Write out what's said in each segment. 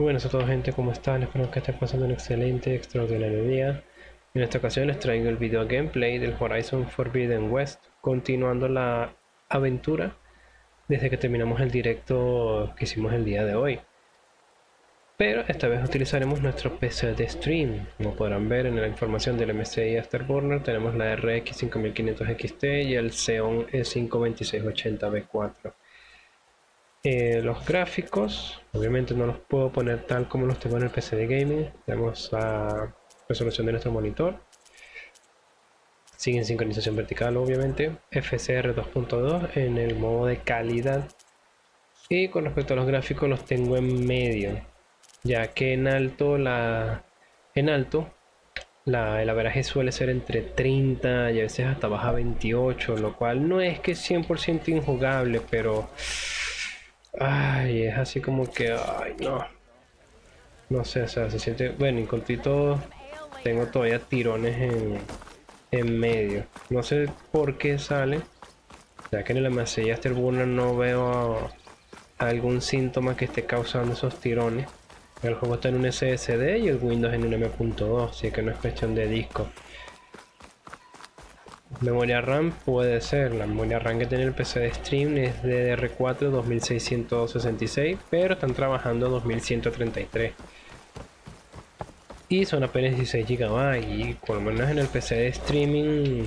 buenas a todos gente, ¿cómo están? Espero que estén pasando un excelente, extraordinario día. En esta ocasión les traigo el video gameplay del Horizon Forbidden West, continuando la aventura desde que terminamos el directo que hicimos el día de hoy. Pero esta vez utilizaremos nuestro PC de stream. Como podrán ver en la información del MSI Afterburner tenemos la RX 5500 XT y el Xeon E52680B4. Eh, los gráficos, obviamente no los puedo poner tal como los tengo en el PC de gaming. Tenemos la resolución de nuestro monitor. Siguen sincronización vertical, obviamente. FCR 2.2 en el modo de calidad. Y con respecto a los gráficos, los tengo en medio, ya que en alto la en alto la, el averaje suele ser entre 30 y a veces hasta baja 28, lo cual no es que es 100% injugable, pero Ay, es así como que, ay, no. No sé, o sea, se siente... Bueno, y con tengo todavía tirones en, en medio. No sé por qué sale. Ya que en el MSI Afterburner no veo algún síntoma que esté causando esos tirones. El juego está en un SSD y el Windows en un M.2, así que no es cuestión de disco. Memoria RAM puede ser, la memoria RAM que tiene el PC de stream es DDR4 2666, pero están trabajando 2133. Y son apenas 16 GB y por lo menos en el PC de streaming,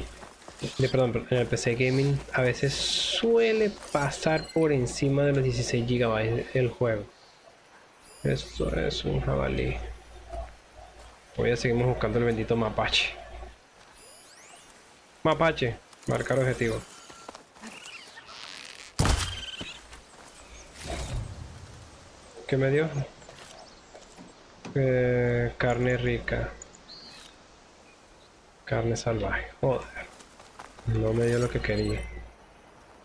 de, perdón, en el PC gaming a veces suele pasar por encima de los 16 GB el juego. Esto es un jabalí. Hoy a seguimos buscando el bendito mapache. Mapache, marcar objetivo. ¿Qué me dio? Eh, carne rica. Carne salvaje. Joder. No me dio lo que quería.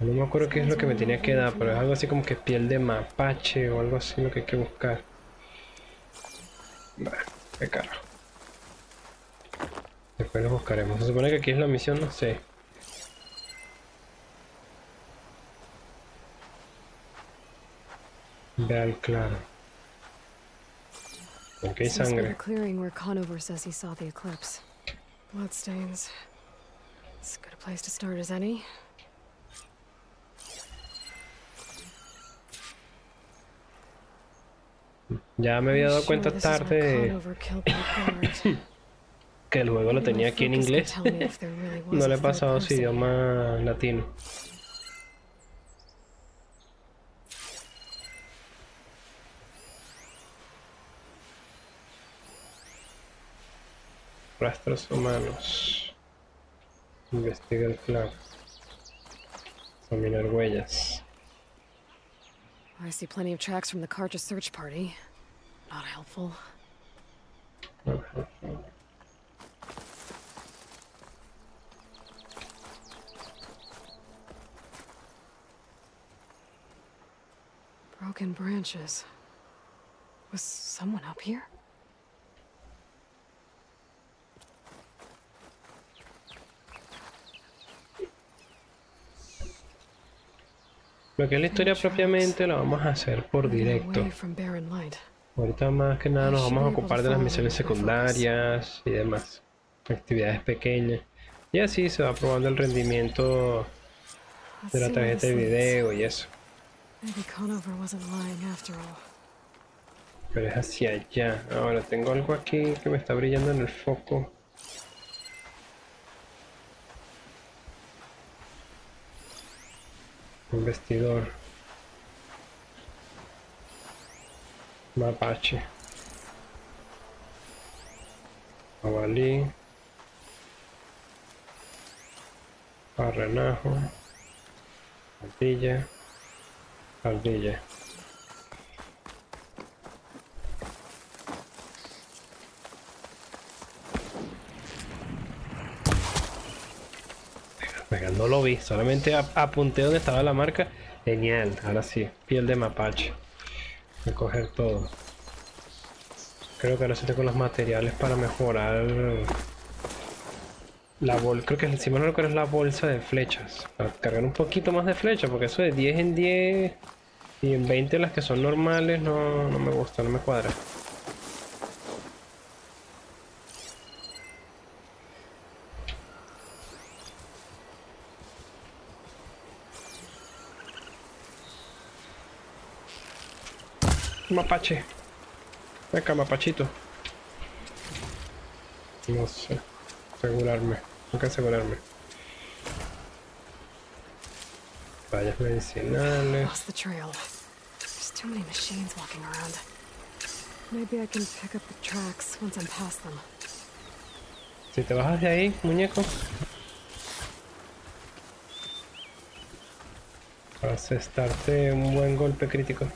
No me acuerdo qué es lo que me tenía que dar, pero es algo así como que piel de mapache o algo así lo que hay que buscar. Bueno, qué carajo. Después lo buscaremos. Se supone que aquí es la misión, no sé. Vean claro. Aquí hay sangre. clearing where Conover says he saw the eclipse. Bloodstains. It's a good place to start as any. Ya me había dado cuenta tarde. que el juego lo tenía aquí en inglés. no le he pasado su idioma latino. Rastros humanos. Investiga el. Examinar huellas. I see plenty of tracks from the Carja search party. Not helpful. Broken branches. Was someone up here? Lo que es la historia propiamente lo vamos a hacer por directo. Ahorita más que nada nos vamos a ocupar de las misiones secundarias y demás. Actividades pequeñas. Y así se va probando el rendimiento de la tarjeta de video y eso. Pero es hacia allá. Ahora tengo algo aquí que me está brillando en el foco. Un vestidor. Mapache. Jabalí. Parrenajo. Ardilla. Ardilla. Venga, no lo vi, solamente apunté donde estaba la marca. Genial, ahora sí, piel de mapache. Voy a coger todo. Creo que ahora sí tengo los materiales para mejorar la bolsa, creo que encima no recuerdo es la bolsa de flechas. Para cargar un poquito más de flechas, porque eso de 10 en 10 Y en 20 las que son normales no, no me gusta, no me cuadra. Mapache. Venga, mapachito. No sé. Asegurarme. Tengo que asegurarme. Vallas medicinales. Lost the trail. There's too many machines walking around. Maybe I can pick up the tracks once I'm past them. Si te bajas de ahí, muñeco. Vas a estarte un buen golpe crítico.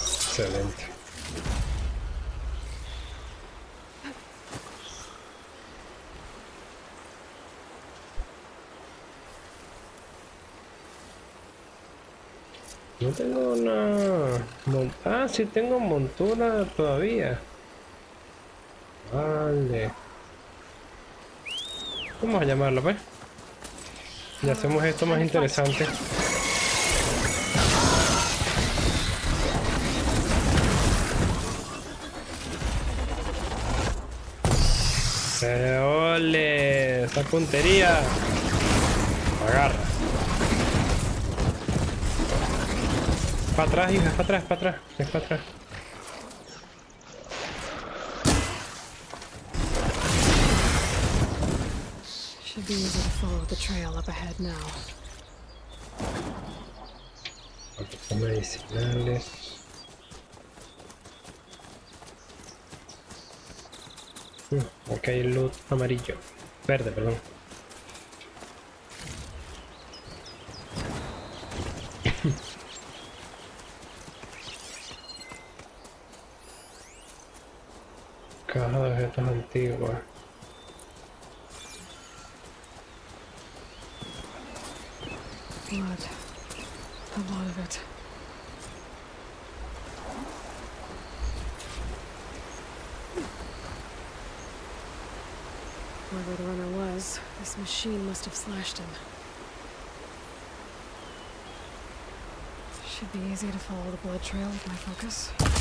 Excelente. No tengo una... Ah, sí tengo montura todavía. Vale. Vamos a llamarlo, pues. Y hacemos esto más interesante. ¡Eh, ¡Ole! ¡Esa puntería! Agarra. Para atrás, hija, para atrás, para atrás, es para atrás. Should be easy to follow the trail up ahead now. Medicinales. Mm, Aquí hay loot amarillo. Verde, perdón. Antiguas. Blood. A lot of it. Whoever the runner was, this machine must have slashed him. Should be easy to follow the blood trail with my focus.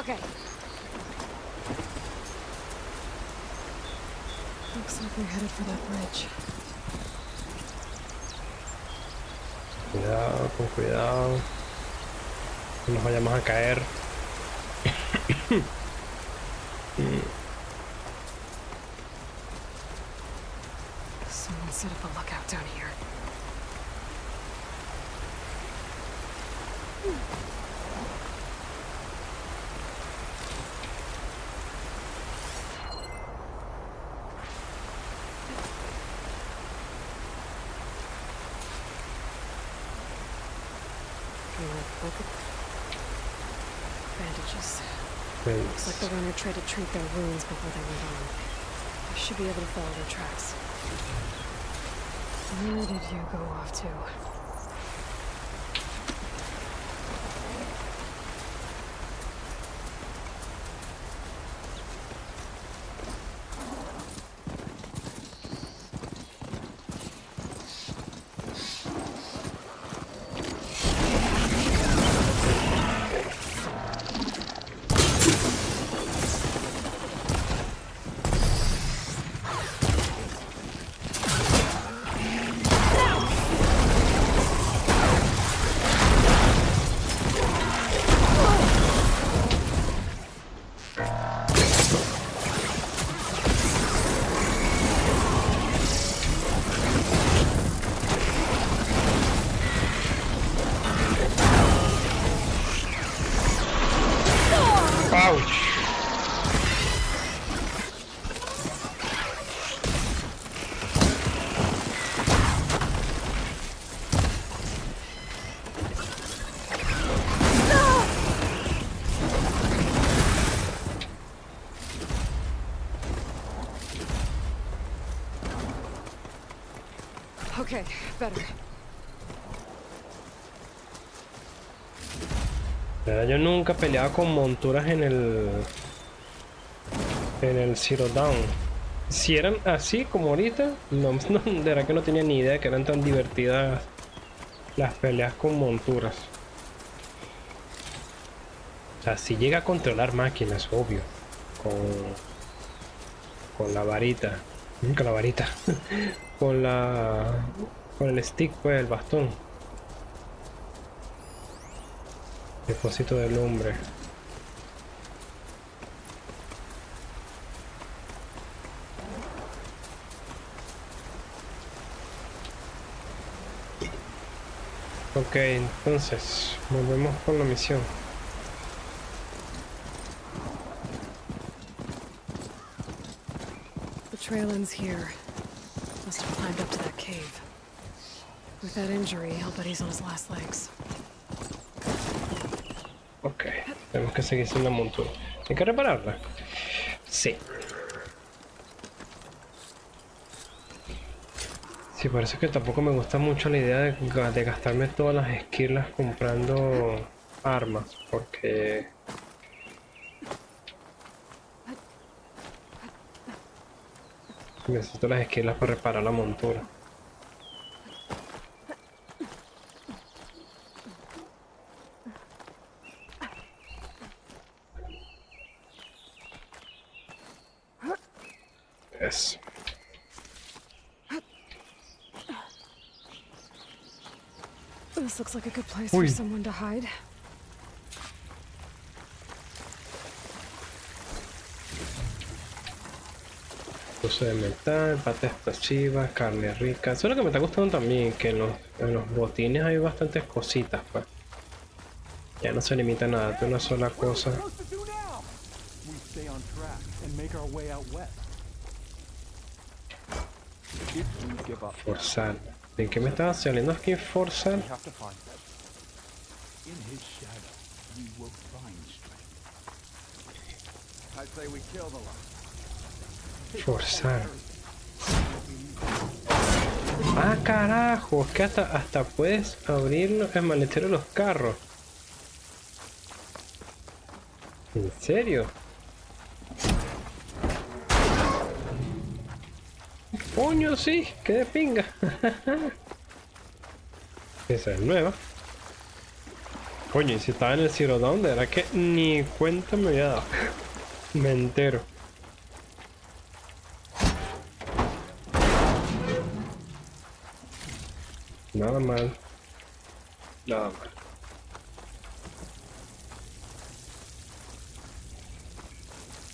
Okay. Looks like we're headed for that bridge. Cuidado, con cuidado. No nos vayamos a caer. Tried to treat their wounds before they went on. I should be able to follow their tracks. Where did you go off to? Yo nunca peleaba con monturas en el en el Zero Down. Si eran así como ahorita, de verdad que no tenía ni idea que eran tan divertidas las peleas con monturas. O sea, si llega a controlar máquinas, obvio. Con, con la varita. Con la varita. con la. Con el stick, pues, el bastón. Depósito de lumbre. Ok, entonces, volvemos con la misión. The trail ends here. Must have climbed up to that cave. With that injury, I'll bet he's on his last legs. Ok, tenemos que seguir sin la montura. ¿Hay que repararla? Sí. Sí, parece que tampoco me gusta mucho la idea de, de gastarme todas las esquirlas comprando armas, porque... Necesito las esquirlas para reparar la montura. Eso. This looks like a good place Uy. for someone to hide. Uso de metal, pata explosiva, carne rica. Eso es lo que me está gustando también, que en los, en los botines hay bastantes cositas, pues. Ya no se limita a nada, de una sola cosa. supposed to do now? We stay on track and make our way out west. If we give up, Forzar. ¿De qué me estaba saliendo aquí lot. Forzar. Ah, carajo, es que hasta, hasta puedes abrir el maletero de los carros. ¿En serio? Coño, sí, que de pinga. Esa es nueva. Coño, y si estaba en el Zero de verdad que ni cuenta me había dado. me entero. Nada mal. Nada mal.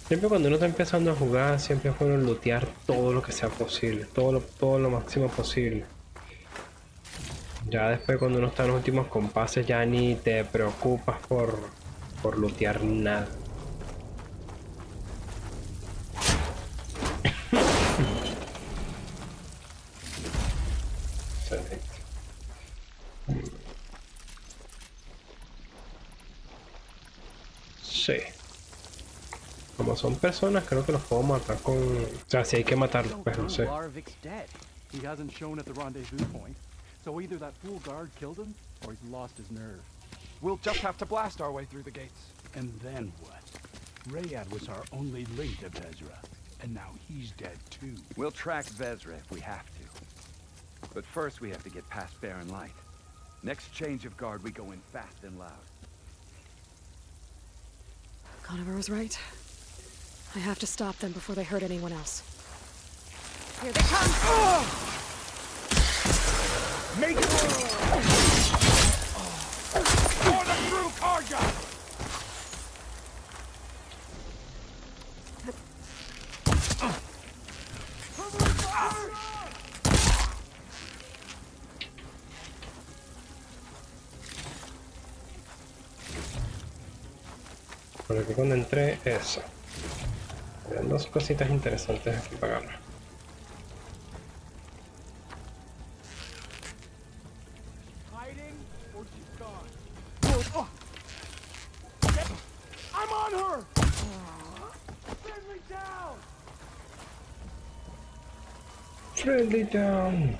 Siempre cuando uno está empezando a jugar, siempre es bueno lootear todo lo que sea posible, todo lo, todo lo máximo posible. Ya después cuando uno está en los últimos compases ya ni te preocupas por, por lootear nada. Personas, creo que los puedo matar con... O sea, si hay que matarlos, pues no sé. Larvik's dead. He hasn't shown at the rendezvous point, so either that fool guard killed him, or he's lost his nerve. We'll just have to blast our way through the gates. And then what? Rayad was our only link to Vezra, and now he's dead too. We'll track Vezra if we have to. But first we have to get past Baron Light. Next change of guard, we go in fast and loud. Conover was right. I have to stop them before they hurt anyone else. Here they come! Make it For the true Karja! Por aquí cuando entré, eso. Dos cositas interesantes aquí para agarrar. Friendly down.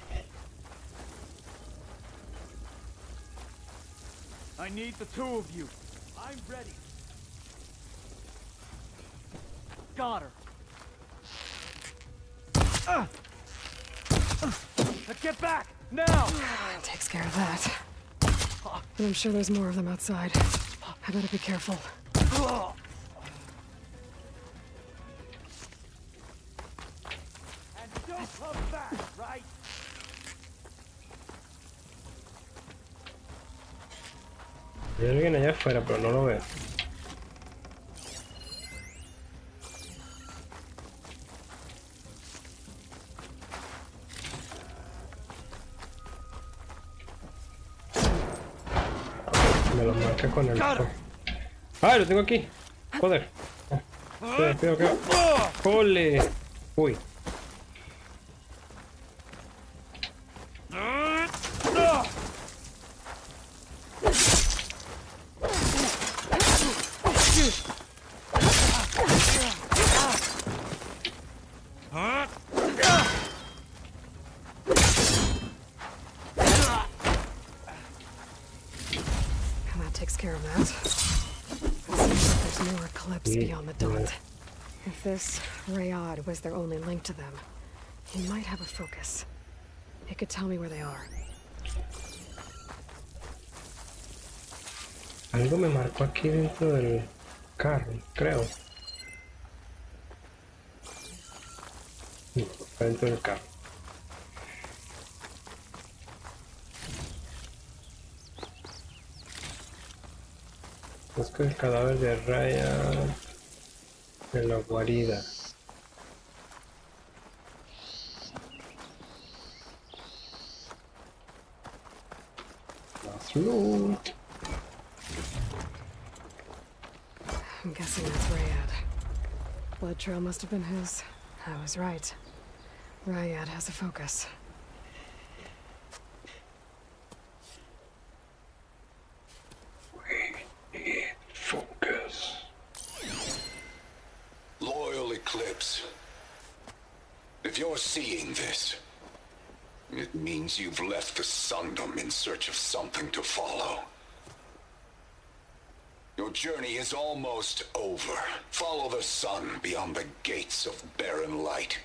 I need the two of you. I'm ready. Got her. Uh. Uh. Now get back! Now! That takes care of that. But I'm sure there's more of them outside. I better be careful. And don't come back, right? Hay alguien allá afuera, pero no lo veo. Con el... Her. ¡Ah, lo tengo aquí! Joder. Cuidado, cuidado, cuidado. ¡Ole! Uy. And that takes care of that. It seems like there's more eclipse Yeah, beyond the yeah. dot. If this Was their only link to them, he might have a focus. It could tell me where they are. Algo me marcó aquí dentro del carro, creo. No, dentro del carro. Busca el cadáver de Raya en la guarida. Más. I'm guessing that's Rayad. Blood trail must have been his. I was right. Rayad has a focus. Focus. Loyal Eclipse. If you're seeing this, it means you've left the Sundom in search of something to follow. Your journey is almost over. Follow the sun beyond the gates of barren light.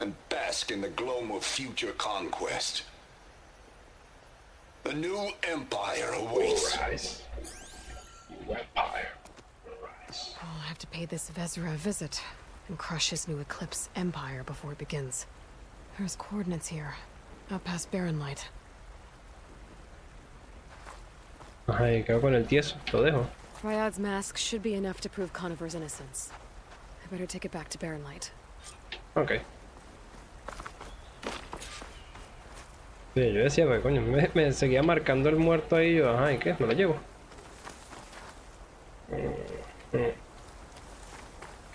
And bask in the gloam of future conquest. The new empire awaits. Rise. You empire. Rise. I'll have to pay this Vezra a visit and crush his new Eclipse empire before it begins. There's coordinates here, out past Barren Light. Ajá, y quedo con el tieso, lo dejo. Ryad's mask should be enough to prove Conover's innocence. I better take it back to Barren Light. Ok. Sí, yo decía, pero coño, me, me seguía marcando el muerto ahí, yo, ajá, ¿y qué? Me lo llevo. Mm, mm.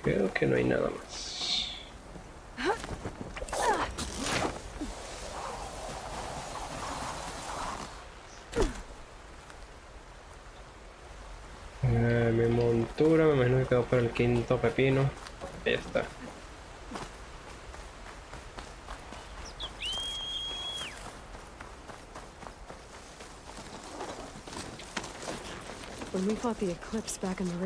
Creo que no hay nada más. Eh, mi montura, me imagino que quedó por el quinto pepino. Ahí está. When we fought the Eclipse back in the... ri-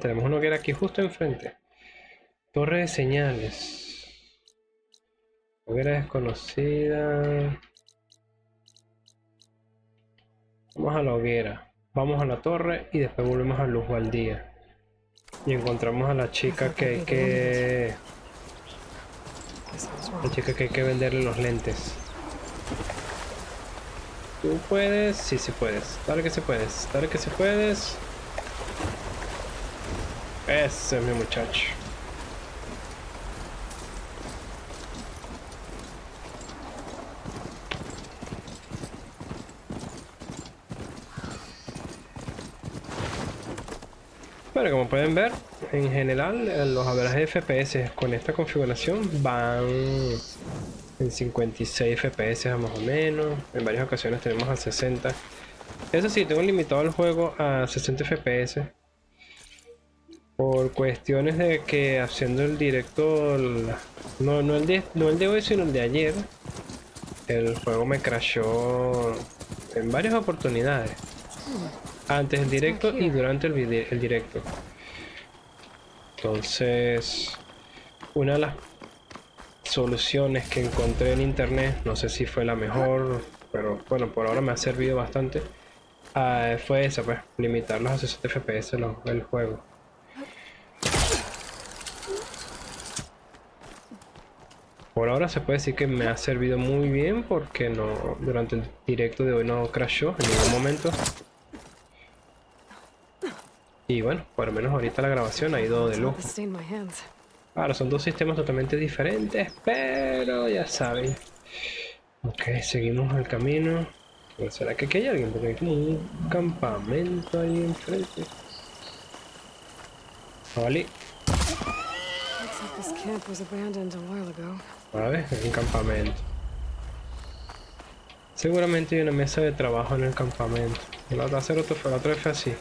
Tenemos uno que era aquí justo enfrente. Torre de señales. Hoguera desconocida. Vamos a la hoguera. Vamos a la torre y después volvemos a Luz Baldía. Y encontramos a la chica que hay que. La chica que hay que venderle los lentes. ¿Tú puedes? Sí, sí puedes. Dale que sí puedes. Dale que sí puedes. Ese es mi muchacho. Bueno, como pueden ver, en general eh, los averajes FPS con esta configuración van en 56 FPS más o menos. En varias ocasiones tenemos a 60. Eso sí, tengo limitado el juego a 60 FPS. Por cuestiones de que haciendo el directo, no, no, el de, no el de hoy, sino el de ayer, el juego me crashó en varias oportunidades. Antes del directo y durante el directo. Entonces, una de las soluciones que encontré en internet, no sé si fue la mejor, pero bueno, por ahora me ha servido bastante. ah, fue esa, pues, limitar los a 60 FPS el juego. Por ahora se puede decir que me ha servido muy bien porque no durante el directo de hoy no crashó en ningún momento. Y bueno, por lo menos ahorita la grabación ha ido de lujo. Ahora son dos sistemas totalmente diferentes, pero ya saben. Ok, seguimos el camino. ¿Será que aquí hay alguien? Porque hay un campamento ahí enfrente. Vale, a ver, es un campamento. Seguramente hay una mesa de trabajo en el campamento. La otra la fue así.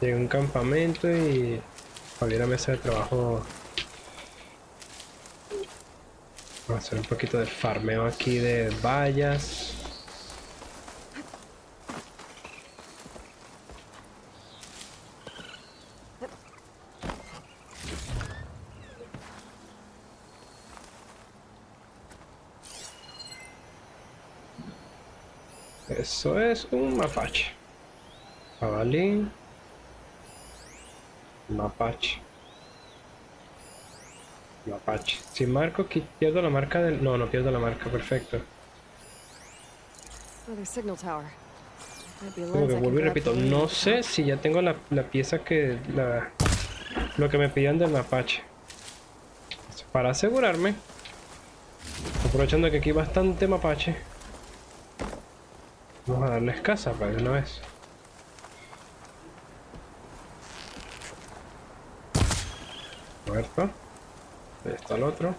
Llegué a un campamento y había una mesa de trabajo. Vamos a hacer un poquito de farmeo aquí de vallas. Eso es un mapache. Jabalí. Mapache. Mapache. Si marco, aquí pierdo la marca del... No, no pierdo la marca, perfecto. Como que vuelvo y grab repito, no sé si ya tengo la, la pieza que... La, lo que me pedían del mapache. Para asegurarme, aprovechando que aquí hay bastante mapache, vamos a darles casa para de una vez. Muerto. Ahí está el otro.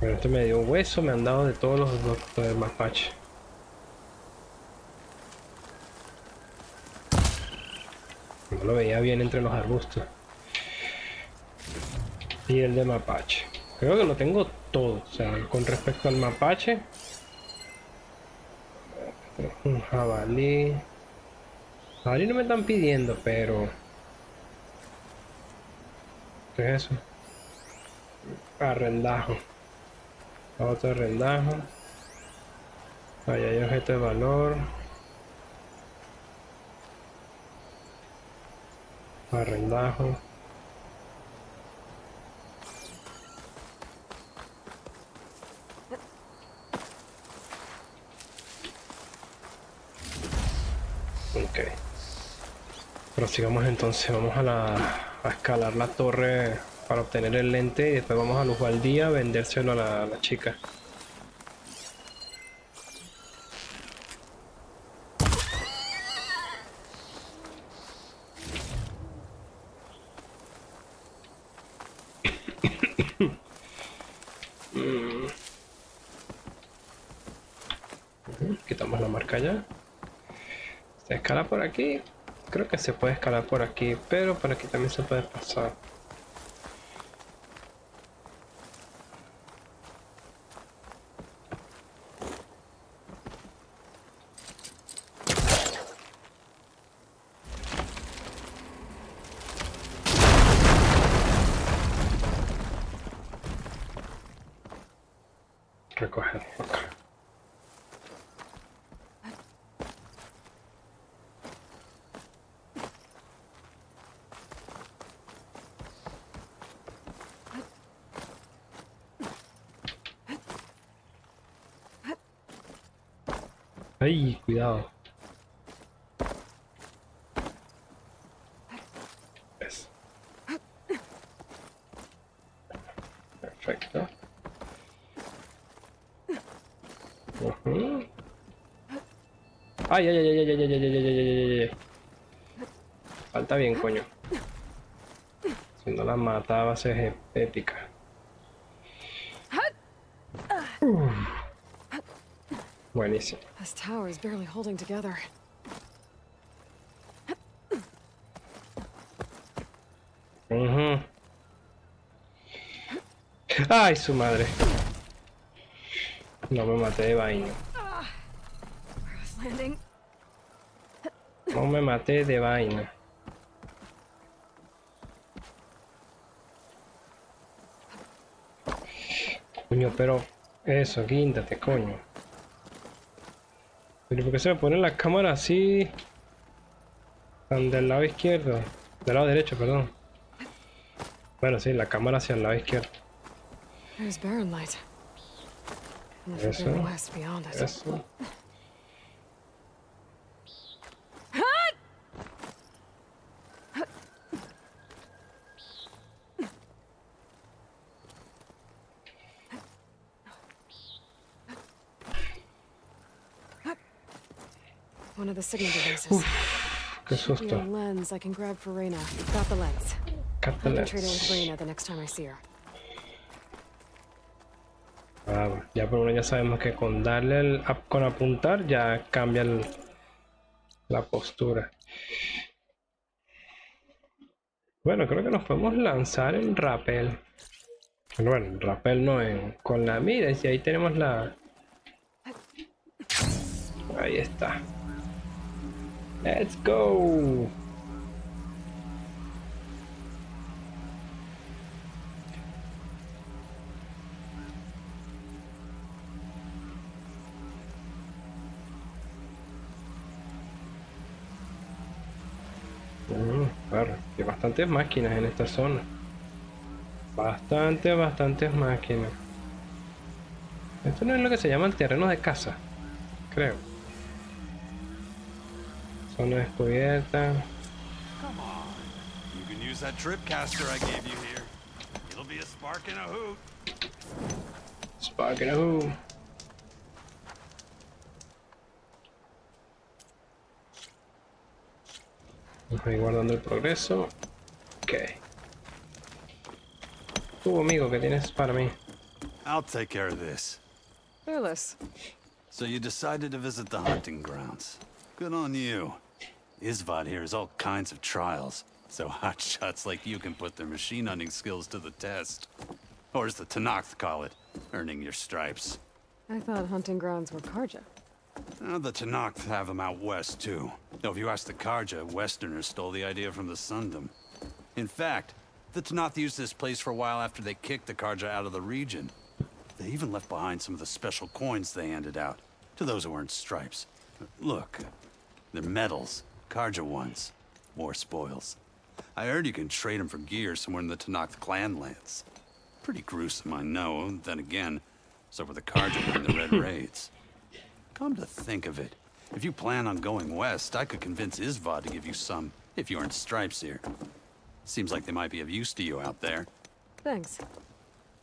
Pero este me dio hueso, me han dado de todos los, los, los. No lo veía bien entre los arbustos. Y el de mapache. Creo que lo tengo todo. O sea, con respecto al mapache. Un jabalí. Jabalí no me están pidiendo, pero... ¿Qué es eso? Arrendajo. Otro arrendajo. Ahí hay objeto de valor. Arrendajo. Ok. Prosigamos entonces, vamos a, la, a escalar la torre para obtener el lente y después vamos a Luz Baldía a vendérselo a la chica. Ujú, Quitamos la marca ya. Se escala por aquí. Creo que se puede escalar por aquí, pero por aquí también se puede pasar. Recoger. ok. Ay, cuidado. Eso. Perfecto. Ujú. Ay, ay, ay, ay, ay, ay, ay, ay, ay, ay, ay, ay, ay. Falta bien, coño. Si no la mata va a ser épica. Uf. Buenísimo. This tower is barely holding together. Ujú. ¡Ay, su madre! No me maté de vaina. Landing. No me maté de vaina. Coño, pero eso, guíndate, coño. Pero ¿por qué se me pone la cámara así? Tan del lado izquierdo. Del lado derecho, perdón. Bueno, sí, la cámara hacia el lado izquierdo. Eso. One of the signal devices. Qué Be a susto. lens I can grab for Reyna. Got the lens. I can trade it with Catalans. Reyna the next time I see her. Ah, ya por menos ya sabemos que con darle el con apuntar ya cambia el- la postura. Bueno, creo que nos podemos lanzar en rappel. Bueno, Bueno, en rappel no, en, con la mira, y ahí tenemos la... Ahí está. Let's go. Mm, hay bastantes máquinas en esta zona. Bastante, bastantes máquinas. Esto no es lo que se llaman terrenos de caza, creo. Zona descubierta. Come on. You can use that tripcaster I gave you here. It'll be a spark and a hoot. Spark and a who. Vamos a ir guardando el progreso. Ok. Tú, amigo, ¿qué tienes para mí? I'll take care of this. Fearless. So you decided to visit the hunting grounds. Good on you. Isvad here has all kinds of trials, so hotshots like you can put their machine hunting skills to the test. Or as the Tanakh call it, earning your stripes. I thought hunting grounds were Karja. Uh, the Tanakh have them out west, too. Though if you ask the Karja, Westerners stole the idea from the Sundom. In fact, the Tanakh used this place for a while after they kicked the Karja out of the region. They even left behind some of the special coins they handed out to those who earned stripes. Look, they're medals, Karja ones, war spoils. I heard you can trade them for gear somewhere in the Tanakh clan lands. Pretty gruesome, I know. Then again, so were the Karja and the Red Raids. Come to think of it, if you plan on going west, I could convince Isvad to give you some, if you earned stripes here. Seems like they might be of use to you out there. Thanks.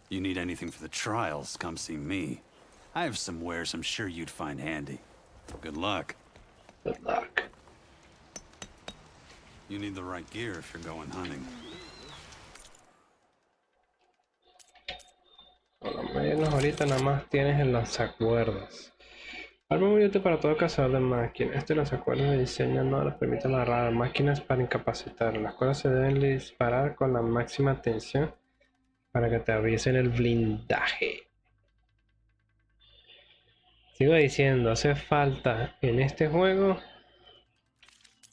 You need anything for the trials, come see me. I have some wares I'm sure you'd find handy. Good luck. Good luck. You need the right gear if you're going hunting. Por lo menos ahorita nada más tienes el lanzacuerdas. Arma muy útil para todo cazador de máquinas. Este lanzacuerdas de diseño no les permite amarrar a máquinas para incapacitar. Las cuerdas se deben disparar con la máxima tensión para que te aviesen el blindaje. Sigo diciendo, hace falta en este juego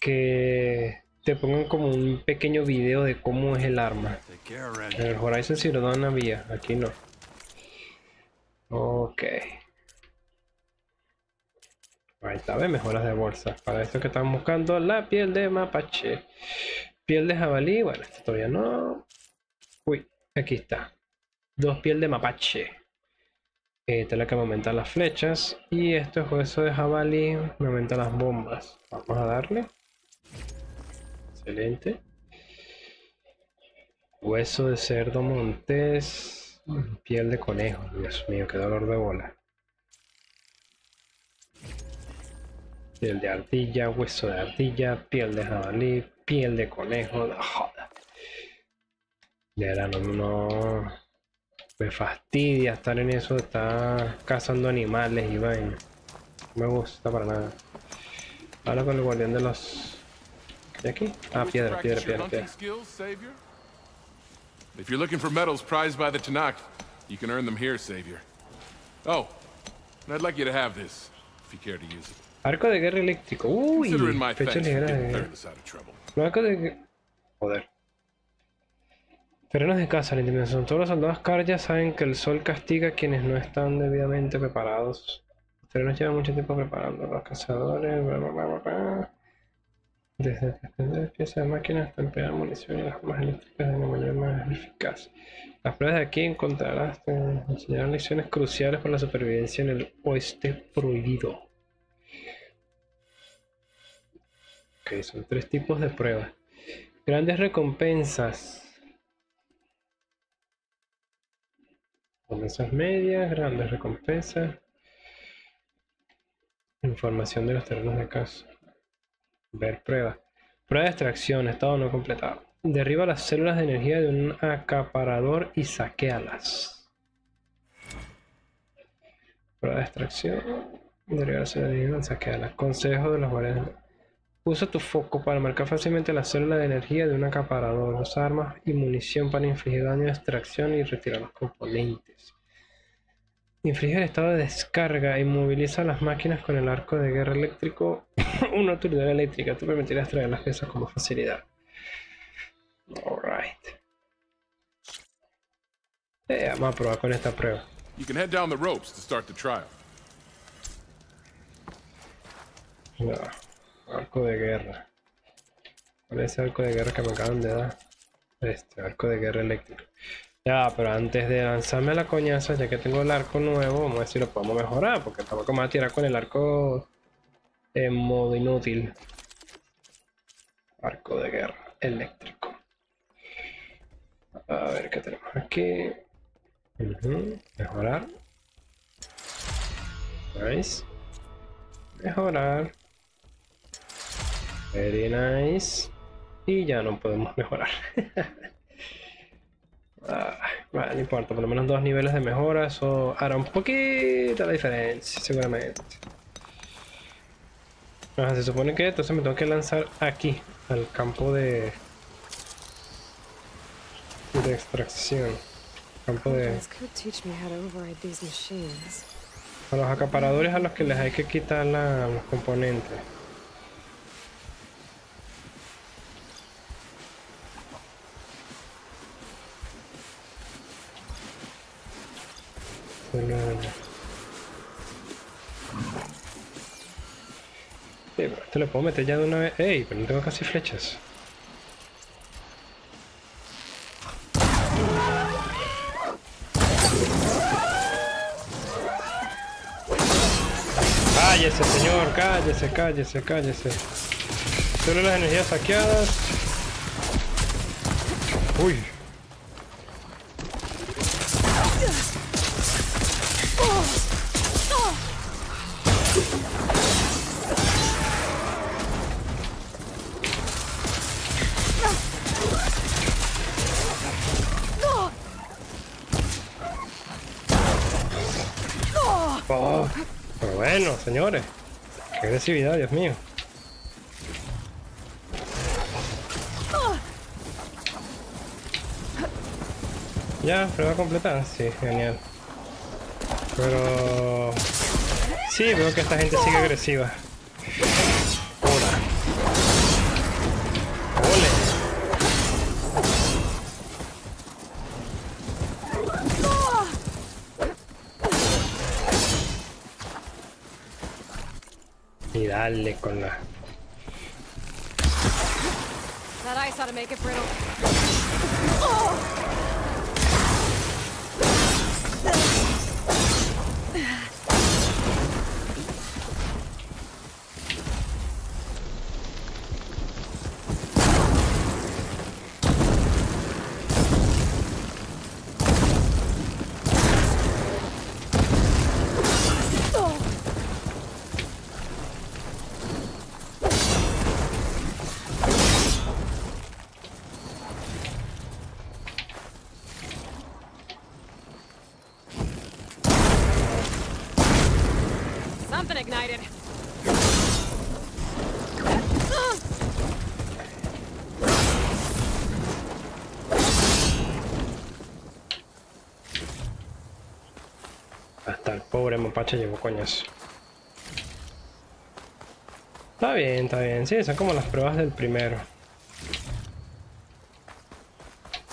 que te pongan como un pequeño video de cómo es el arma. En el Horizon Zero Dawn había, aquí no. Ok. Ahí está, ve, mejoras de bolsa. Para esto que estamos buscando, la piel de mapache. Piel de jabalí, bueno, esto todavía no. Uy, aquí está. Dos piel de mapache. Eh, es la que me aumenta las flechas. Y esto es hueso de jabalí, me aumenta las bombas. Vamos a darle. Excelente. Hueso de cerdo montés. Piel de conejo. Dios mío, qué dolor de bola. Piel de ardilla, hueso de ardilla, piel de jabalí, piel de conejo. No joda. De verdad, no, Me fastidia estar en eso estar cazando animales y vaina. No me gusta para nada. Habla con el guardián de los. ¿De aquí? Ah, piedra, piedra, piedra, piedra. If you're looking for medals prized by the Tanakh, You can earn them here, Savior. Oh, and I'd like you to have this, if you care to use it. Arco de guerra eléctrico. Uy, fecha ligera. Los arcos de Joder. Terrenos de caza, la intimidación. Todos los soldados Karja saben que el sol castiga a quienes no están debidamente preparados. Los terrenos llevan mucho tiempo preparando. Los cazadores. Bla, bla, bla. Desde defender piezas de máquinas hasta emplear munición y las armas eléctricas de la manera más eficaz. Las pruebas de aquí encontrarás te enseñarán lecciones cruciales para la supervivencia en el oeste prohibido. Ok, son tres tipos de pruebas. Grandes recompensas. Recompensas medias, grandes recompensas. Información de los terrenos de caza. Ver pruebas. Prueba de extracción, estado no completado. Derriba las células de energía de un acaparador y saquéalas. Prueba de extracción. Derriba las células de energía y saquéalas. Consejo de los guardianes. Usa tu foco para marcar fácilmente la célula de energía de un acaparador. Usa armas y munición para infligir daño de extracción y retirar los componentes. Inflige el estado de descarga. Inmoviliza las máquinas con el arco de guerra eléctrico. una utilidad eléctrica te permitirá extraer las piezas con más facilidad. Alright. Eh, vamos a probar con esta prueba. You can head down the ropes to start the trial. No, arco de guerra. ¿Cuál es ese arco de guerra que me acaban de dar? Este, arco de guerra eléctrico. Ya, pero antes de lanzarme a la coñaza, ya que tengo el arco nuevo, vamos a ver si lo podemos mejorar, porque tampoco me voy a tirar con el arco en modo inútil. Arco de guerra eléctrico. A ver qué tenemos aquí. Mejorar. Nice. Mejorar. Very nice. Y ya no podemos mejorar. Ah, bueno, no importa, por lo menos dos niveles de mejora, eso hará un poquito la diferencia, seguramente. Se supone que entonces me tengo que lanzar aquí, al campo de... de extracción. Campo de... A los acaparadores a los que les hay que quitar la- los componentes. Lo puedo meter ya de una vez. ¡Ey! Pero no tengo casi flechas. Cállese, señor, cállese, cállese, cállese. Solo las energías saqueadas. Uy. Señores. Agresividad, Dios mío. Ya, prueba completa. Sí, genial. Pero... Sí, veo que esta gente sigue agresiva. Dale con la... That ice ought to make it brittle. Pobre mapache llevó coñazo. Está bien, está bien. Sí, son como las pruebas del primero.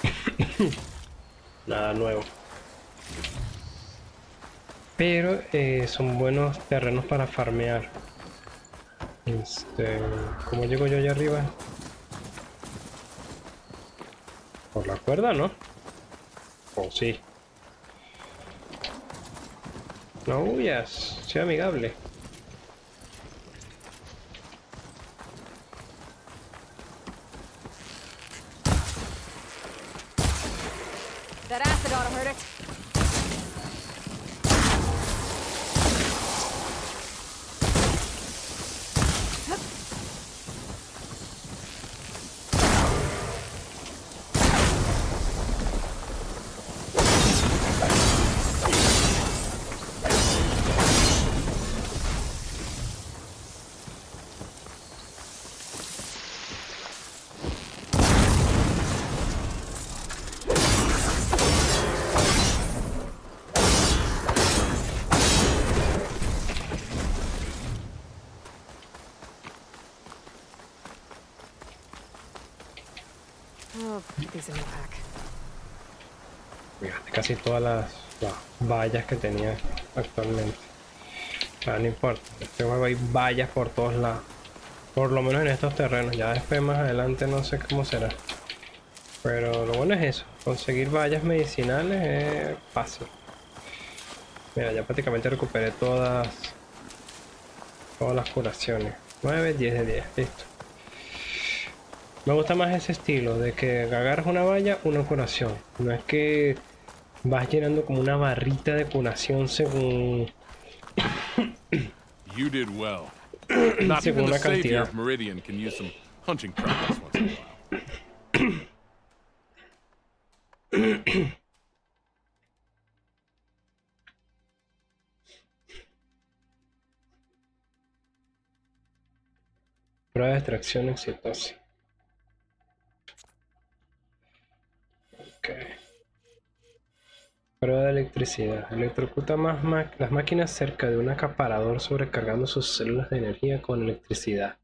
Nada nuevo. Pero eh, son buenos terrenos para farmear. Este, ¿Cómo llego yo allá arriba? Por la cuerda, ¿no? Oh, sí. No huyas, sea amigable. Hurt it. Oh, put these in the pack. Fíjate, casi todas las, las vallas que tenía actualmente. Ah, no importa. En este juego hay vallas por todos lados. Por lo menos en estos terrenos. Ya después más adelante no sé cómo será. Pero lo bueno es eso. Conseguir vallas medicinales es fácil. Mira, ya prácticamente recuperé todas todas las curaciones. 9, 10 de 10. Listo. Me gusta más ese estilo de que agarras una valla, una curación. No es que vas llenando como una barrita de curación según, You did well. Not Según even la the savior cantidad. of Meridian can use some hunting practice once in a while. prueba de extracción exitosa. Ok. Prueba de electricidad. Electrocuta más las máquinas cerca de un acaparador sobrecargando sus células de energía con electricidad.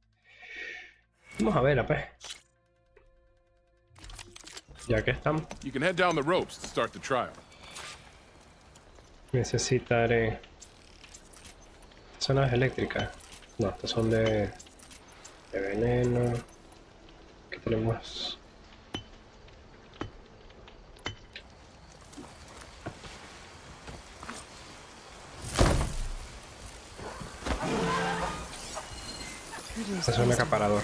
Vamos a ver, pues. Ya que estamos. You can head down the ropes to start the trial. Necesitaré zonas eléctricas. No, estas son de, de veneno. Aquí tenemos. Es un acaparador.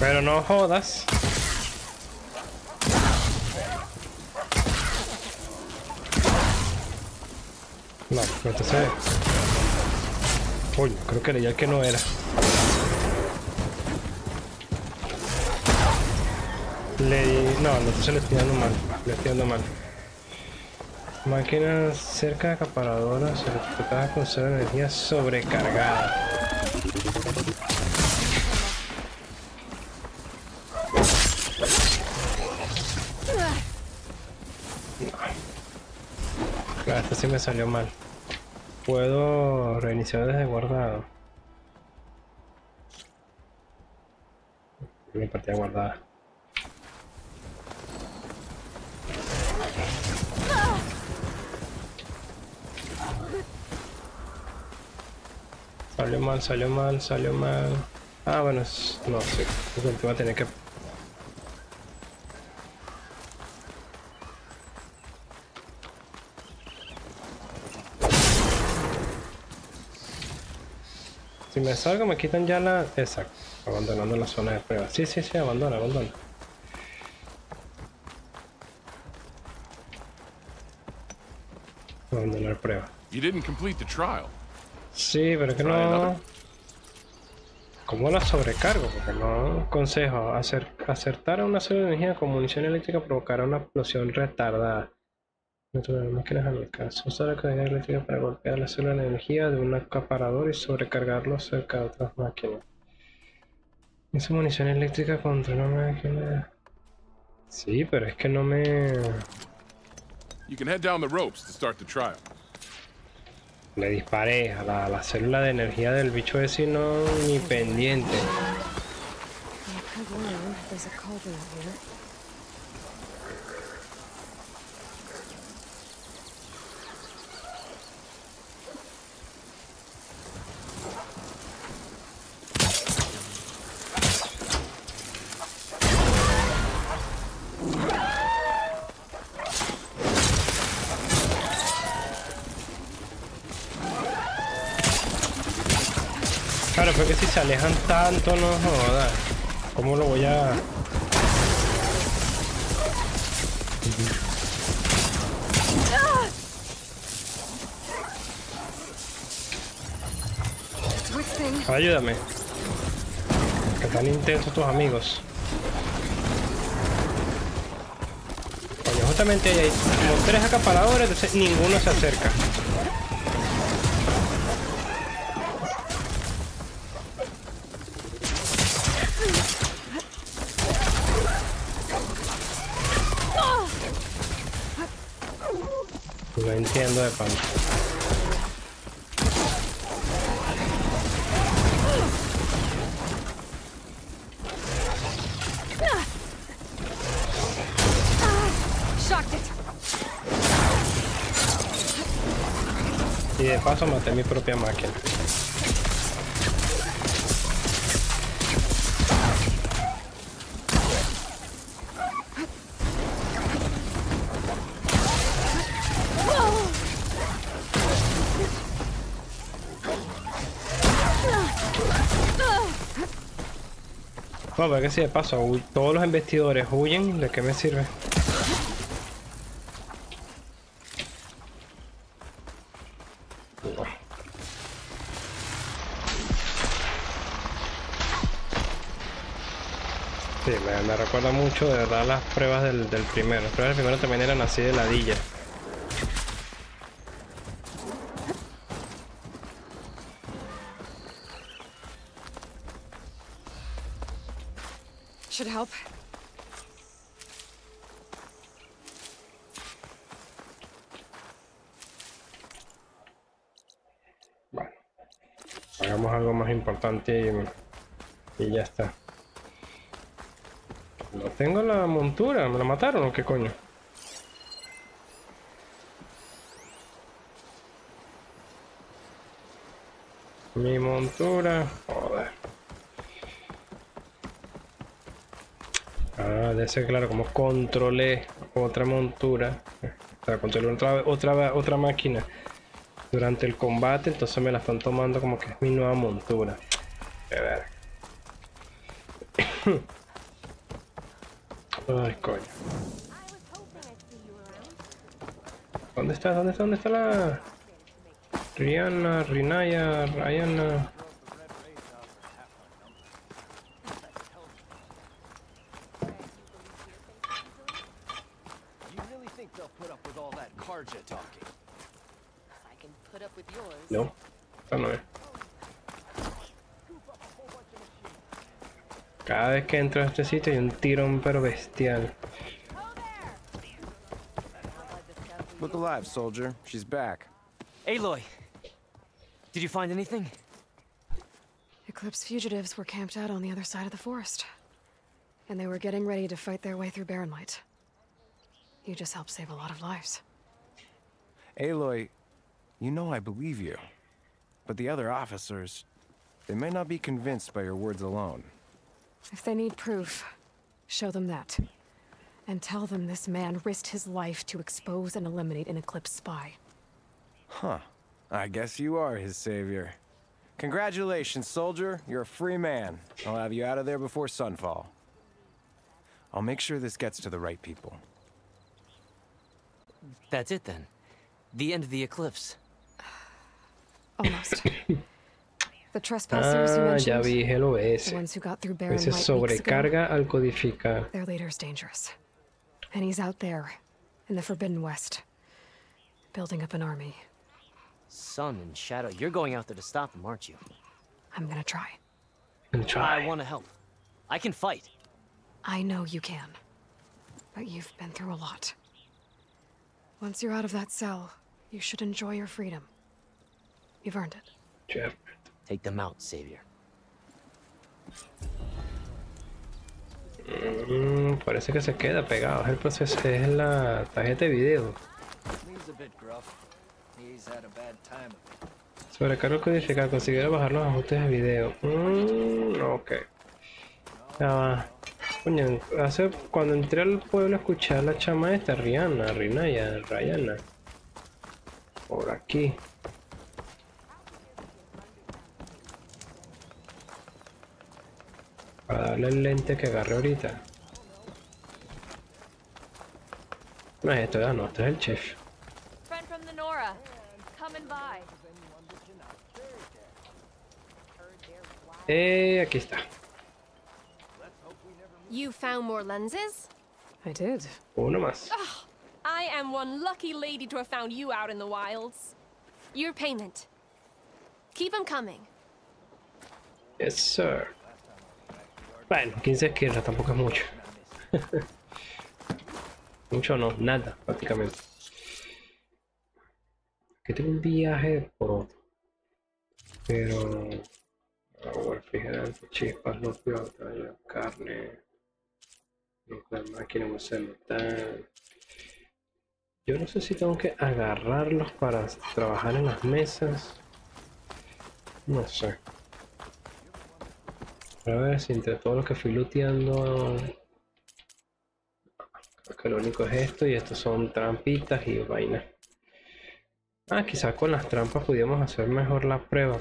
Pero no jodas. No, entonces. Coño, creo que leía el que no era. Di... No, le estoy dando mal. Le dando mal. Máquinas cerca de acaparadoras electrocutadas con cero energía sobrecargada. Claro, este sí me salió mal. Puedo reiniciar desde guardado. Mi partida guardada. Salió salió mal, salió mal. Ah, bueno, no sé. Creo que voy a tener que Si me salgo me quitan ya la... Exacto. Abandonando la zona de prueba. Sí, sí, sí, abandona, abandona. Abandonar prueba. You didn't complete the trial. Sí, pero es que no... ¿Cómo la sobrecargo? Porque no... Consejo, acer- acertar a una célula de energía con munición eléctrica provocará una explosión retardada. Las máquinas al alcance. Usar la cadena eléctrica para golpear la célula de energía de un acaparador y sobrecargarlo cerca de otras máquinas. Esa munición eléctrica contra una máquina. Sí, pero es que no me. You can head down the ropes to start the trial. Le disparé a la, la célula de energía del bicho ese no ni pendiente. I could learn there's a cauldron out here. Claro, porque si se alejan tanto, no jodas. ¿Cómo lo voy a...? Ayúdame. Que están intensos tus amigos. Coño, justamente hay como tres acaparadores, entonces ninguno se acerca. Maté mi propia máquina. No, pero que si de paso todos los investidores huyen, ¿de qué me sirve? Sí, me, recuerda mucho de verdad las pruebas del, del primero. Las pruebas del primero también eran así de ladilla. Should help. Bueno, hagamos algo más importante y, y ya está. No tengo la montura, ¿me la mataron o qué coño? Mi montura, joder. Ah, debe ser claro, como controlé otra montura, o sea, controlé otra, otra, otra máquina durante el combate, entonces me la están tomando como que es mi nueva montura. De ver. Ay, coño. ¿Dónde está? ¿Dónde está? ¿Dónde está la... Rihanna, Rinaya, Rayana? Cada vez que entro a este sitio hay un tirón pero bestial. Look alive, soldier. She's back. Aloy! Did you find anything? Eclipse fugitives were camped out on the other side of the forest. And they were getting ready to fight their way through Barren Light. You just helped save a lot of lives. Aloy, you know I believe you. But the other officers, they may not be convinced by your words alone. If they need proof, show them that. And tell them this man risked his life to expose and eliminate an Eclipse spy. Huh. I guess you are his savior. Congratulations, soldier. You're a free man. I'll have you out of there before sunfall. I'll make sure this gets to the right people. That's it then. The end of the eclipse. Almost. the trespassers you Ah, ya mentioned, vi el the ones who got through Ese Light ago, sobrecarga al codificar. their leader's dangerous. And he's out there, in the Forbidden West, building up an army. Sun and Shadow, you're going out there to stop him, aren't you? I'm gonna try. And I try. want to help. I can fight. I know you can. But you've been through a lot. Once you're out of that cell, you should enjoy your freedom. You've earned it. Jeff. Take them out, Savior. Mm, parece que se queda pegado. Es el proceso, es la tarjeta de video. Sobrecargo codificado. Consiguieron bajar los ajustes de video. Mm, ok. Coño, hace, cuando entré al pueblo a escuchar a la chama esta, Rihanna, Rinaya, Rayana. Por aquí. Para darle el lente que agarré ahorita. No es esto, ya no, esto es el chef. Friend from the Nora. Coming by. Eh, aquí está. You found more lenses? I did. Uno más. I am one lucky lady to have found you out in the wilds. Your payment. Keep them coming. Yes, sir. Bueno, 15 esquirlas tampoco es mucho. mucho no, nada, prácticamente. Aquí tengo un viaje de poroto. Pero... Agua refrigerante, chispas, núcleo, batalla, carne... De máquina, museo metal... Yo no sé si tengo que agarrarlos para trabajar en las mesas. No sé. A ver si entre todo lo que fui looteando. Que lo único es esto y estos son trampitas y vainas. Ah, quizás con las trampas pudiéramos hacer mejor la prueba.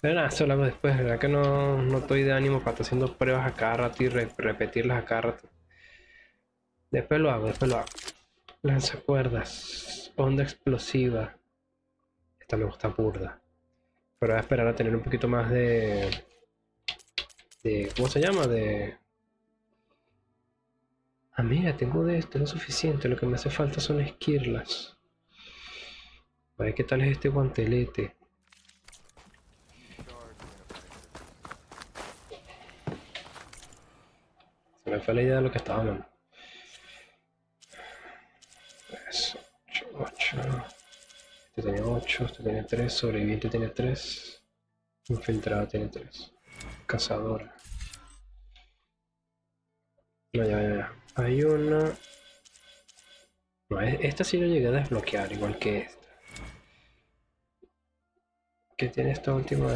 Pero nada, eso lo hago después, la verdad que no, no estoy de ánimo para estar haciendo pruebas a cada rato y re- repetirlas a cada rato. Después lo hago, después lo hago. Lanzacuerdas, onda explosiva. Esta me gusta burda. Pero voy a esperar a tener un poquito más de... de ¿Cómo se llama? De... Ah, mira, tengo de esto, no es suficiente. Lo que me hace falta son esquirlas. A ver qué tal es este guantelete. Se me fue la idea de lo que estaba hablando. 3, 8, 8. Este tenía 8, este tenía 3, sobreviviente tiene 3. Infiltrado tiene 3. Cazadora. No, ya, ya. Hay una. No, esta sí lo llegué a desbloquear, igual que esta. ¿Qué tiene esta última?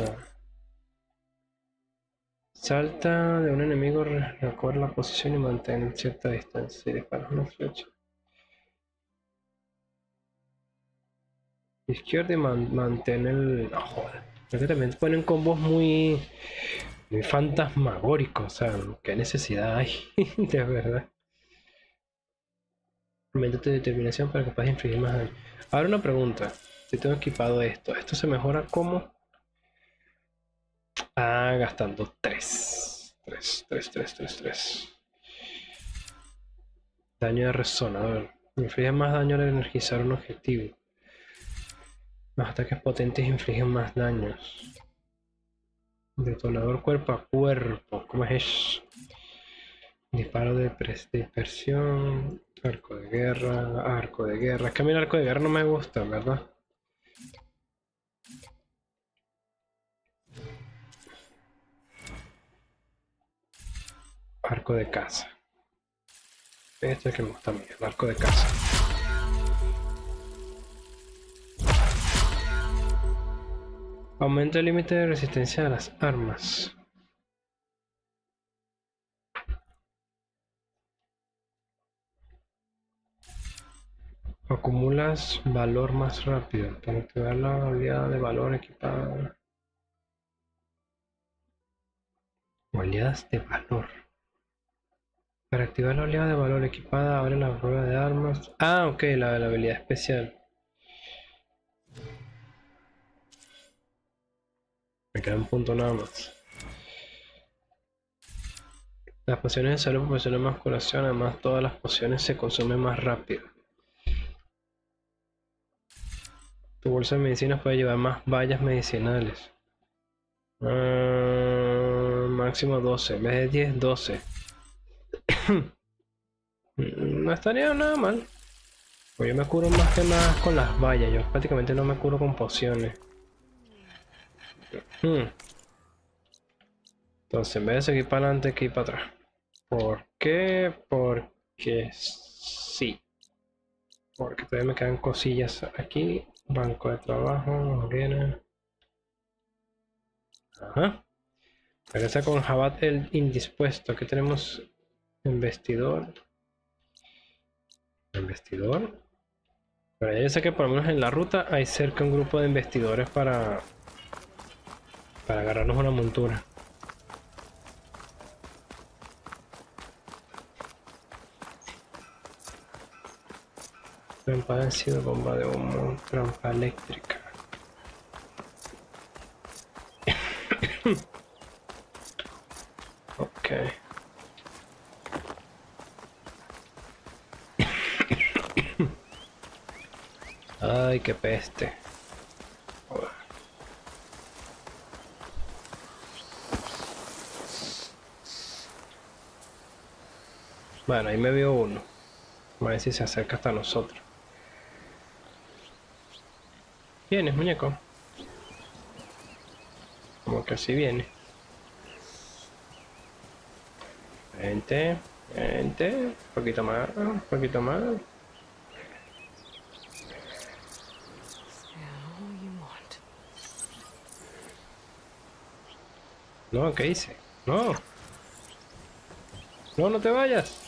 Salta de un enemigo, re- recorre la posición y mantén cierta distancia. Y disparas una flecha. Izquierda y man- mantén el. No joder. Que también ponen combos muy. Muy fantasmagóricos. O sea, qué necesidad hay. de verdad. Aumenta tu determinación para que puedas infligir más daño. Ahora una pregunta. Si tengo equipado esto, ¿esto se mejora cómo? Ah, gastando 3. 3, 3, 3, 3, 3. Daño de resonador. Inflige más daño al energizar un objetivo. Los ataques potentes infligen más daños. Detonador cuerpo a cuerpo. ¿Cómo es? Disparo de dispersión. Arco de guerra. Arco de guerra. Es que a mí el arco de guerra no me gusta, ¿verdad? Arco de caza. Este es el que me gusta a mí, el arco de caza. Aumenta el límite de resistencia de las armas. Acumulas valor más rápido para activar la habilidad de valor equipada. Oleadas de valor. Para activar la oleada de valor equipada, abre la prueba de armas. Ah, ok, la, la habilidad especial. Me queda un punto nada más. Las pociones de salud proporcionan más curación, además todas las pociones se consumen más rápido. Tu bolsa de medicinas puede llevar más vallas medicinales. Ah, máximo 12. En vez de 10, 12. no estaría nada mal. Pues yo me curo más que nada con las vallas. Yo prácticamente no me curo con pociones. Hmm. Entonces, en vez de seguir para adelante, aquí para atrás. ¿Por qué? Porque sí. Porque todavía me quedan cosillas aquí. Banco de trabajo, viene. Ajá. Regresa con Jabat el indispuesto. Aquí tenemos investidor. Investidor. Pero ya sé que por lo menos en la ruta hay cerca un grupo de investidores para, para agarrarnos una montura. Trampa de ácido, bomba de humo, trampa eléctrica. ok. Ay, qué peste. Bueno, ahí me vio uno. A ver si se acerca hasta nosotros. ¿Vienes, muñeco? Como que así viene. Vente, vente. Un poquito más, un poquito más. No, ¿qué hice? No. No, no te vayas.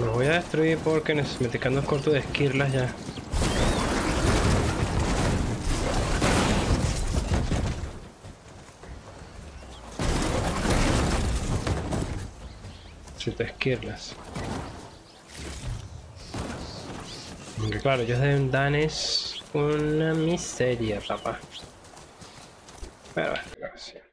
Los voy a destruir porque me quedando corto de esquirlas ya. Si te esquirlas. Aunque claro, ellos deben dan es una miseria, papá. Pero gracias.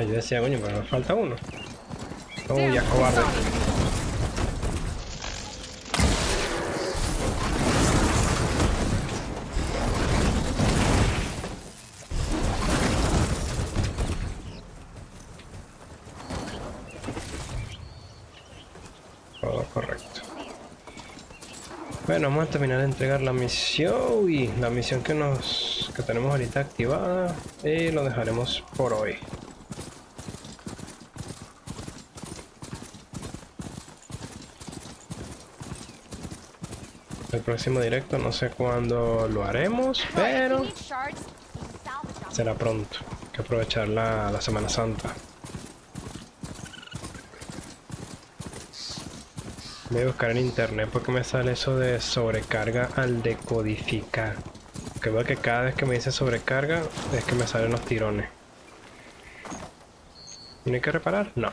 Ah, yo decía, coño, pero me falta uno. Uy, ya cobarde. Todo correcto. Bueno, vamos a terminar de entregar la misión y la misión que nos que tenemos ahorita activada y lo dejaremos por hoy. Próximo directo no sé cuándo lo haremos, pero será pronto. Que aprovechar la, la Semana Santa. Voy a buscar en internet porque me sale eso de sobrecarga al decodificar. Que veo que cada vez que me dice sobrecarga es que me salen los tirones. ¿Tiene que reparar? No.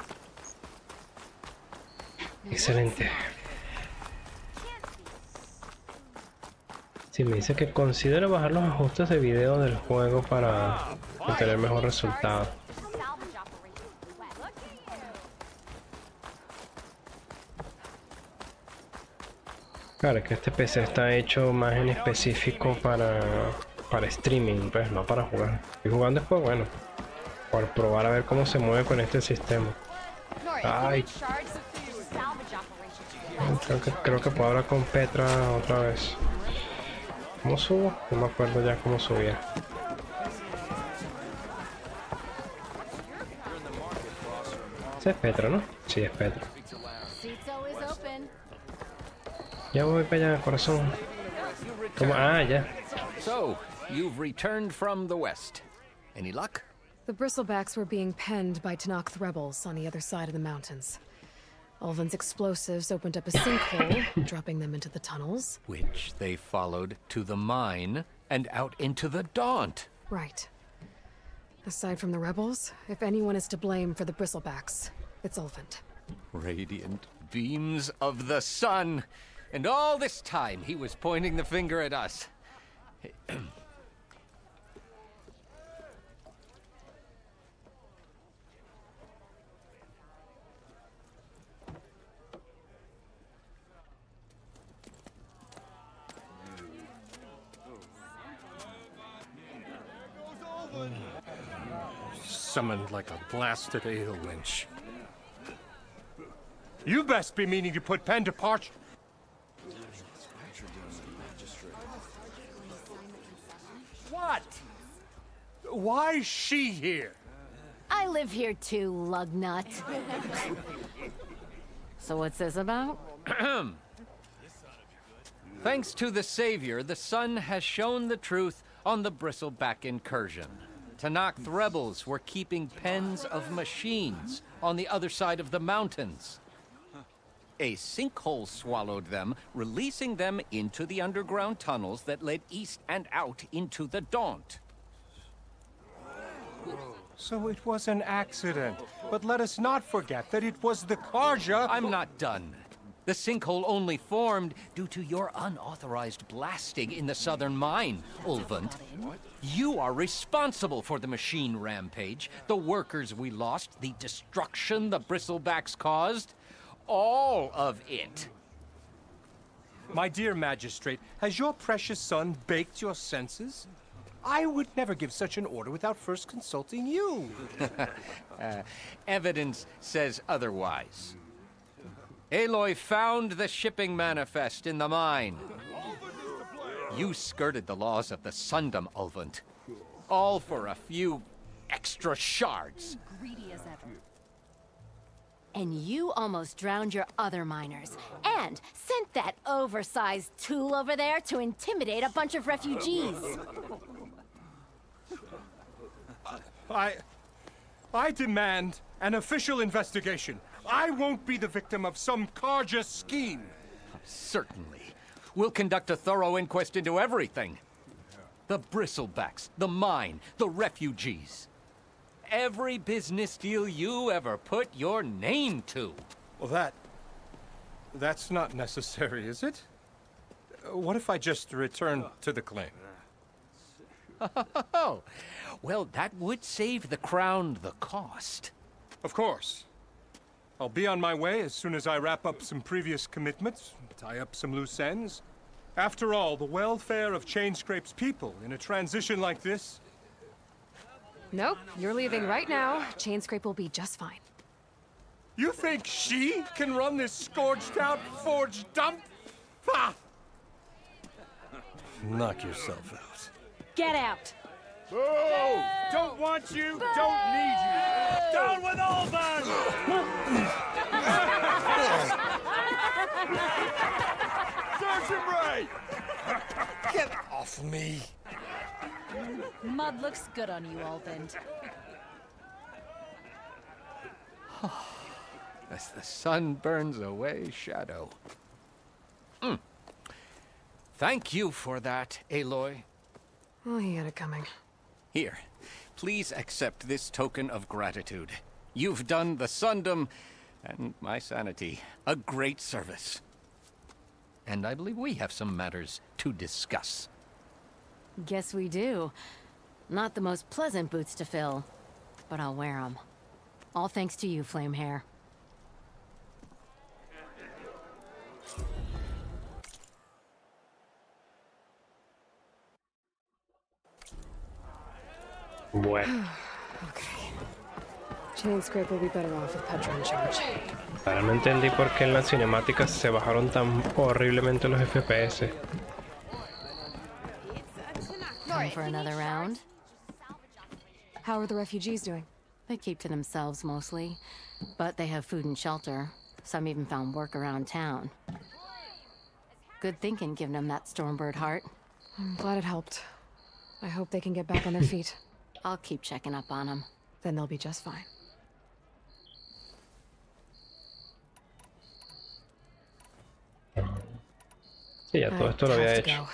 Excelente. Si me dice que considero bajar los ajustes de video del juego para obtener mejor resultado. Claro, que este PC está hecho más en específico para, para streaming, pues no para jugar. Y jugando después, bueno, por probar a ver cómo se mueve con este sistema. Ay. Creo que, creo que puedo hablar con Petra otra vez. ¿Cómo subo? No me acuerdo ya cómo subía. Ese es Petra, ¿no? Sí, es Petra. Ya voy para allá, corazón. ¿Cómo? Ah, ya. So, you've returned from the west. Any luck? The Bristlebacks were being penned by Tanakh rebels on the other side of the mountains. Ulvin's explosives opened up a sinkhole, dropping them into the tunnels. Which they followed to the mine and out into the Daunt. Right. Aside from the rebels, if anyone is to blame for the Bristlebacks, it's Ulvund. Radiant beams of the sun. And all this time he was pointing the finger at us. Summoned like a blasted ale winch. You best be meaning to put pen to parch. What? Why is she here? I live here too, lugnut. so what's this about? Thanks to the Savior, the sun has shown the truth on the Bristleback incursion. Tanakh rebels were keeping pens of machines on the other side of the mountains. A sinkhole swallowed them, releasing them into the underground tunnels that led east and out into the Daunt. So it was an accident. But let us not forget that it was the Karja. I'm not done. The sinkhole only formed due to your unauthorized blasting in the southern mine, Ulvund. You are responsible for the machine rampage, the workers we lost, the destruction the bristlebacks caused. All of it. My dear magistrate, has your precious son baked your senses? I would never give such an order without first consulting you. uh, evidence says otherwise. Aloy found the shipping manifest in the mine. You skirted the laws of the Sundom, Ulvund. All for a few extra shards. Greedy as ever. And you almost drowned your other miners. And sent that oversized tool over there to intimidate a bunch of refugees. I... I demand an official investigation. I won't be the victim of some Karja scheme. Oh, certainly. We'll conduct a thorough inquest into everything. The bristlebacks, the mine, the refugees. Every business deal you ever put your name to. Well, that... That's not necessary, is it? What if I just return to the claim? Oh, well, that would save the Crown the cost. Of course. I'll be on my way as soon as I wrap up some previous commitments, tie up some loose ends. After all, the welfare of Chainscrape's people in a transition like this... Nope, you're leaving right now. Chainscrape will be just fine. You think she can run this scorched-out forged dump? Ha! Knock yourself out. Get out! Boo! Don't want you, don't need you. Down with Search him right! Get off me! Mud looks good on you, Ulvund. As the sun burns away shadow. Mm. Thank you for that, Aloy. Oh, he had it coming. Here, please accept this token of gratitude. You've done the Sundom and my sanity a great service. And I believe we have some matters to discuss. Guess we do. Not the most pleasant boots to fill, but I'll wear them. All thanks to you, Flamehair. Bueno. okay. Chainscrape will be better off with Petra in charge. Ahora no entendí por qué en las cinemáticas se bajaron tan horriblemente los FPS. Time for another round? How are the refugees doing? They keep to themselves mostly, but they have food and shelter. Some even found work around town. Good thinking giving them that Stormbird heart. I'm glad it helped. I hope they can get back on their feet. I'll keep checking up on them. then they'll be just fine. Sí, ya todo I esto lo había have to hecho. go.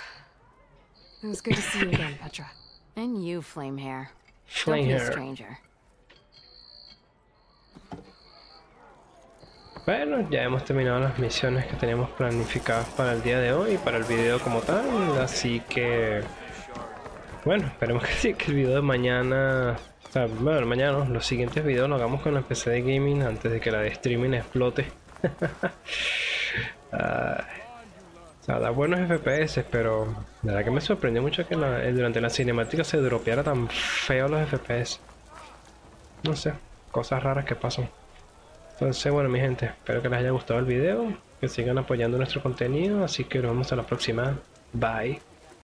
It was good to see you again, Petra. And you, Flame Hair. Flame Don't be a Hair. stranger. Bueno, ya hemos terminado las misiones que teníamos planificadas para el día de hoy y para el video como tal, así que... Bueno, esperemos que sí, que el video de mañana... O sea, bueno, mañana los siguientes videos los hagamos con la PC de gaming antes de que la de streaming explote. O sea, da buenos FPS, pero la verdad que me sorprendió mucho que eh, durante la cinemática se dropeara tan feo los FPS. No sé, cosas raras que pasan. Entonces, bueno, mi gente, espero que les haya gustado el video, que sigan apoyando nuestro contenido, así que nos vemos a la próxima. Bye.